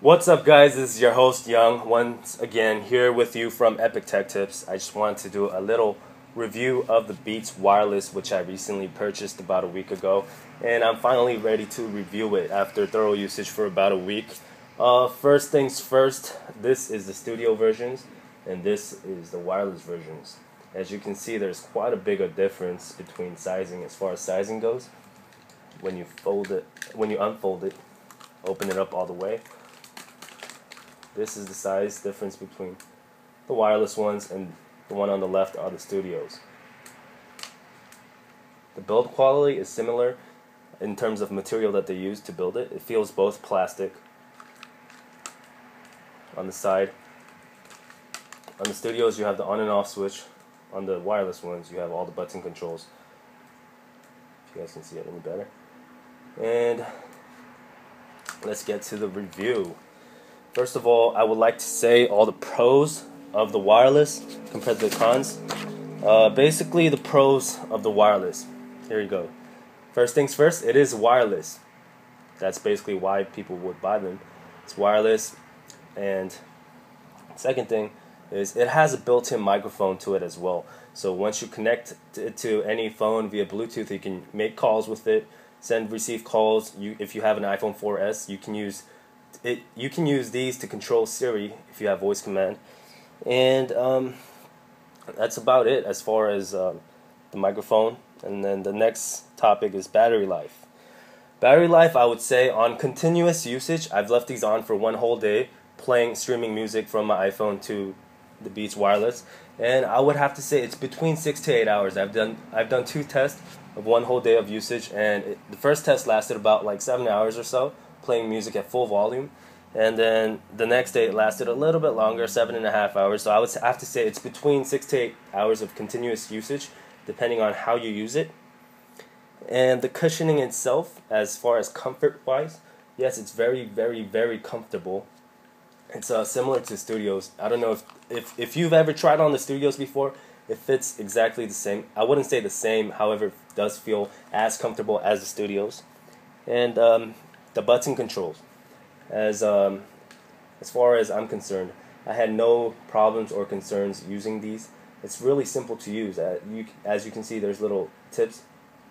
What's up, guys? This is your host, Young, once again here with you from Epic Tech Tips. I just wanted to do a little review of the Beats Wireless, which I recently purchased about a week ago, and I'm finally ready to review it after thorough usage for about a week. Uh, first things first, this is the studio versions, and this is the wireless versions. As you can see, there's quite a bigger difference between sizing as far as sizing goes. When you fold it, when you unfold it, open it up all the way this is the size difference between the wireless ones and the one on the left are the studios. The build quality is similar in terms of material that they use to build it. It feels both plastic on the side. On the studios you have the on and off switch. On the wireless ones you have all the button controls. If you guys can see it any better. And let's get to the review. First of all, I would like to say all the pros of the wireless compared to the cons. Uh, basically, the pros of the wireless. Here you go. First things first, it is wireless. That's basically why people would buy them. It's wireless, and second thing is it has a built-in microphone to it as well. So once you connect it to any phone via Bluetooth, you can make calls with it, send receive calls. You if you have an iPhone 4S, you can use it you can use these to control Siri if you have voice command, and um, that's about it as far as um, the microphone. And then the next topic is battery life. Battery life, I would say, on continuous usage, I've left these on for one whole day, playing streaming music from my iPhone to the Beats wireless, and I would have to say it's between six to eight hours. I've done I've done two tests of one whole day of usage, and it, the first test lasted about like seven hours or so playing music at full volume. And then the next day it lasted a little bit longer, seven and a half hours. So I would have to say it's between six to eight hours of continuous usage, depending on how you use it. And the cushioning itself, as far as comfort wise, yes, it's very, very, very comfortable. It's uh, similar to studios. I don't know if, if, if you've ever tried on the studios before, it fits exactly the same. I wouldn't say the same, however, it does feel as comfortable as the studios. And um, the button controls. As um, as far as I'm concerned, I had no problems or concerns using these. It's really simple to use. Uh, you, as you can see, there's little tips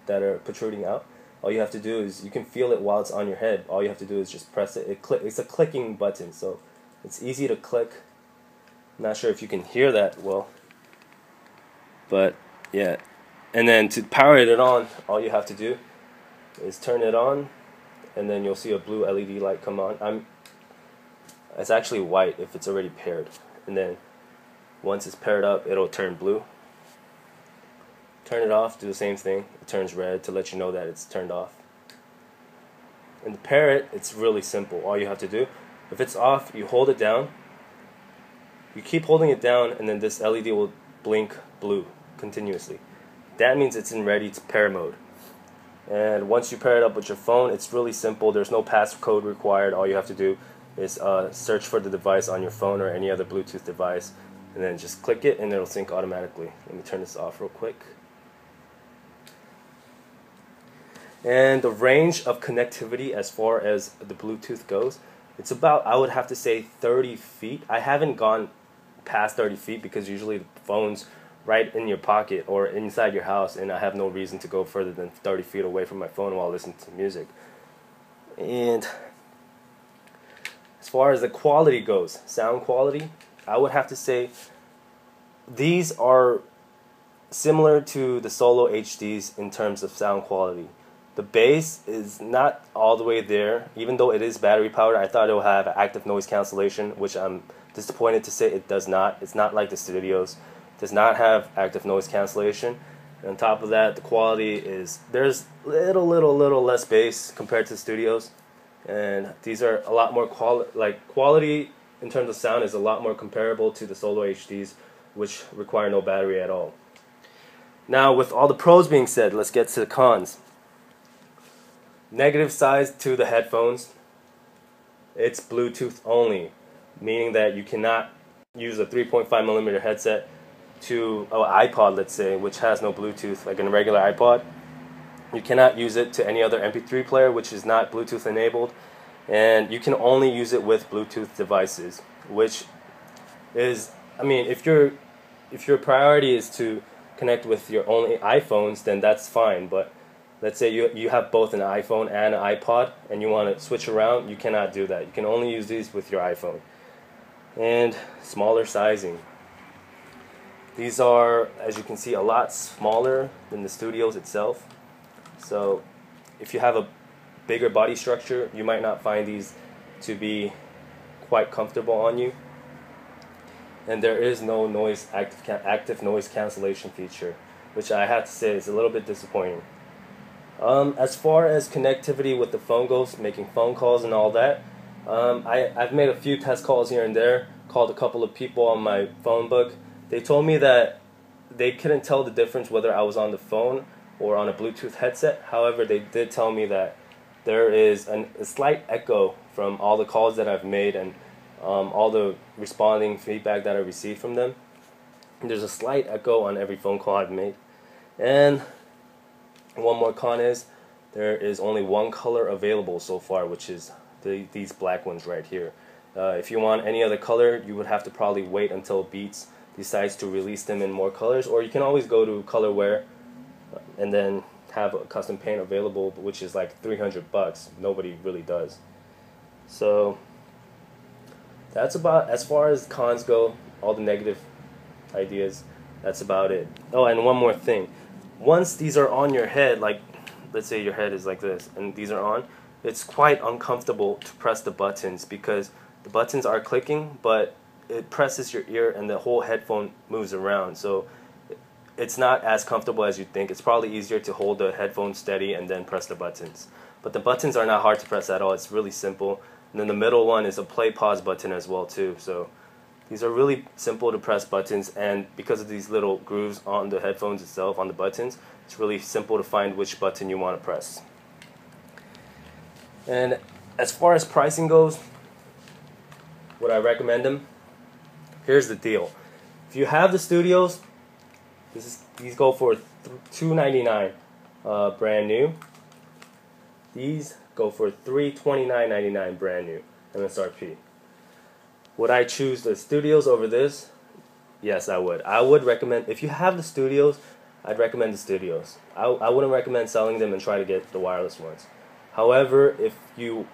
that are protruding out. All you have to do is you can feel it while it's on your head. All you have to do is just press it. It click. It's a clicking button, so it's easy to click. Not sure if you can hear that well, but yeah. And then to power it on, all you have to do is turn it on and then you'll see a blue LED light come on. I'm it's actually white if it's already paired. And then once it's paired up it'll turn blue. Turn it off do the same thing. It turns red to let you know that it's turned off. And to pair it it's really simple. All you have to do if it's off you hold it down. You keep holding it down and then this LED will blink blue continuously. That means it's in ready to pair mode and once you pair it up with your phone, it's really simple. There's no passcode required. All you have to do is uh, search for the device on your phone or any other Bluetooth device, and then just click it, and it'll sync automatically. Let me turn this off real quick. And the range of connectivity as far as the Bluetooth goes, it's about, I would have to say, 30 feet. I haven't gone past 30 feet because usually the phones right in your pocket or inside your house, and I have no reason to go further than 30 feet away from my phone while listening to music. And as far as the quality goes, sound quality, I would have to say these are similar to the Solo HDs in terms of sound quality. The bass is not all the way there, even though it is battery powered. I thought it would have active noise cancellation, which I'm disappointed to say it does not. It's not like the studios does not have active noise cancellation. And on top of that, the quality is there's little, little, little less bass compared to studios, and these are a lot more quality. Like quality in terms of sound is a lot more comparable to the Solo HDs, which require no battery at all. Now, with all the pros being said, let's get to the cons. Negative side to the headphones. It's Bluetooth only, meaning that you cannot use a 3.5 millimeter headset to an iPod, let's say, which has no Bluetooth, like in a regular iPod. You cannot use it to any other MP3 player, which is not Bluetooth enabled. and you can only use it with Bluetooth devices, which is, I mean, if your if your priority is to connect with your only iPhones, then that's fine. But let's say you you have both an iPhone and an iPod, and you want to switch around, you cannot do that. You can only use these with your iPhone. And smaller sizing. These are, as you can see, a lot smaller than the Studios itself. So if you have a bigger body structure, you might not find these to be quite comfortable on you. And there is no noise active, active noise cancellation feature, which I have to say is a little bit disappointing. Um, as far as connectivity with the phone goes, making phone calls and all that, um, I, I've made a few test calls here and there, called a couple of people on my phone book, they told me that they couldn't tell the difference whether I was on the phone or on a Bluetooth headset. However, they did tell me that there is an, a slight echo from all the calls that I've made and um, all the responding feedback that I received from them. And there's a slight echo on every phone call I've made. And one more con is there is only one color available so far, which is the, these black ones right here. Uh, if you want any other color, you would have to probably wait until Beats decides to release them in more colors, or you can always go to Colorware and then have a custom paint available, which is like 300 bucks. Nobody really does. So that's about as far as cons go. All the negative ideas. That's about it. Oh, and one more thing. Once these are on your head, like let's say your head is like this, and these are on, it's quite uncomfortable to press the buttons because the buttons are clicking, but it presses your ear and the whole headphone moves around. So it's not as comfortable as you think. It's probably easier to hold the headphone steady and then press the buttons. But the buttons are not hard to press at all. It's really simple. And then the middle one is a play pause button as well too. So these are really simple to press buttons and because of these little grooves on the headphones itself on the buttons, it's really simple to find which button you want to press. And as far as pricing goes, would I recommend them? Here's the deal. If you have the studios, this is these go for two ninety nine, uh, brand new. These go for three twenty nine ninety nine, brand new MSRP. Would I choose the studios over this? Yes, I would. I would recommend if you have the studios, I'd recommend the studios. I, I wouldn't recommend selling them and try to get the wireless ones. However, if you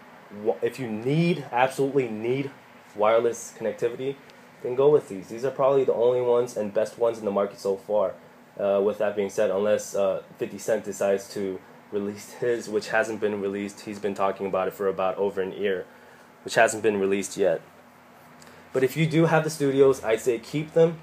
if you need absolutely need wireless connectivity, then go with these. These are probably the only ones and best ones in the market so far. Uh, with that being said, unless uh, 50 Cent decides to release his, which hasn't been released, he's been talking about it for about over an year, which hasn't been released yet. But if you do have the studios, I'd say keep them.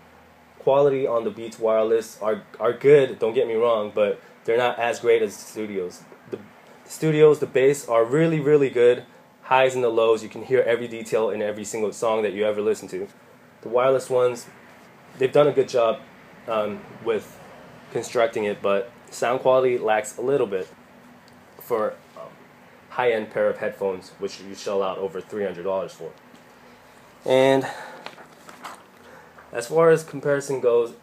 Quality on the Beats Wireless are are good. Don't get me wrong, but they're not as great as the studios. The, the studios, the bass are really really good. Highs and the lows, you can hear every detail in every single song that you ever listen to the wireless ones, they've done a good job um, with constructing it, but sound quality lacks a little bit for um, high-end pair of headphones, which you shell out over $300 for. And as far as comparison goes,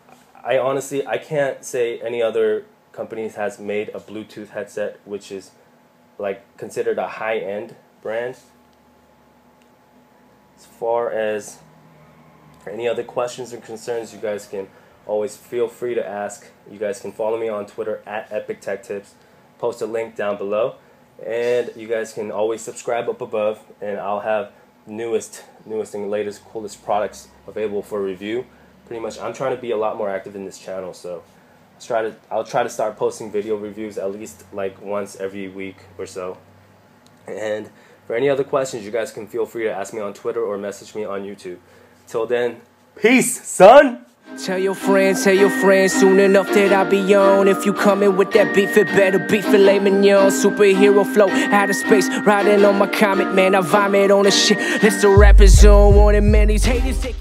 I honestly I can't say any other company has made a Bluetooth headset which is like considered a high-end brand. As far as any other questions or concerns, you guys can always feel free to ask. You guys can follow me on Twitter at Epic Tech Tips. Post a link down below. And you guys can always subscribe up above, and I'll have newest, newest and latest, coolest products available for review. Pretty much, I'm trying to be a lot more active in this channel, so I'll try to I'll try to start posting video reviews at least like once every week or so. And for any other questions, you guys can feel free to ask me on Twitter or message me on YouTube. Till then, peace, son. Tell your friends, tell your friends soon enough that I'll be on. If you coming with that beef, it better be filet mignon. Superhero flow, out of space, riding on my comet, man. I vomit on the shit. The rappers on, and man, these haters taking.